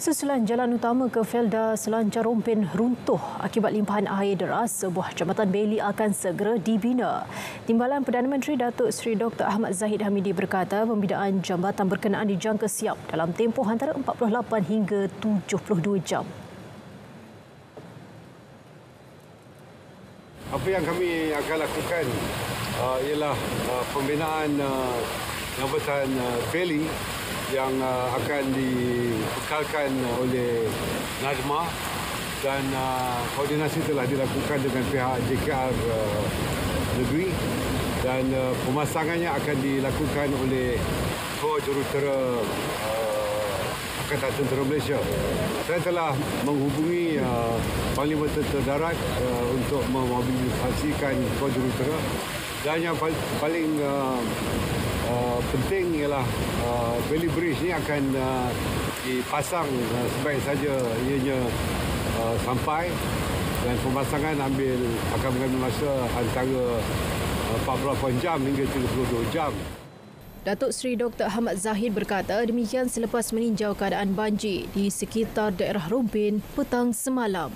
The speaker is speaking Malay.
Susulan jalan utama ke Felda Selancar Rompin runtuh akibat limpahan air deras, sebuah jambatan beli akan segera dibina. Timbalan Perdana Menteri Datuk Seri Dr. Ahmad Zahid Hamidi berkata pembinaan jambatan berkenaan dijangka siap dalam tempoh antara 48 hingga 72 jam. Apa yang kami akan lakukan uh, ialah uh, pembinaan uh, jambatan uh, Beli yang uh, akan dibekalkan oleh Najma dan uh, koordinasi telah dilakukan dengan pihak JKR uh, negeri dan uh, pemasangannya akan dilakukan oleh Kor Jurutera uh, Angkatan Tentera Malaysia. Saya telah menghubungi uh, Panglima Tentera Darat uh, untuk memobilisasikan Kor Jurutera dan yang paling uh, Uh, penting ialah uh, Valley Bridge ni akan uh, dipasang uh, sebaik saja ianya uh, sampai dan pemasangan ambil akan mengambil masa antara uh, 48 jam hingga 32 jam. Datuk Seri Dr. Ahmad Zahid berkata demikian selepas meninjau keadaan banjir di sekitar daerah Rompin petang semalam.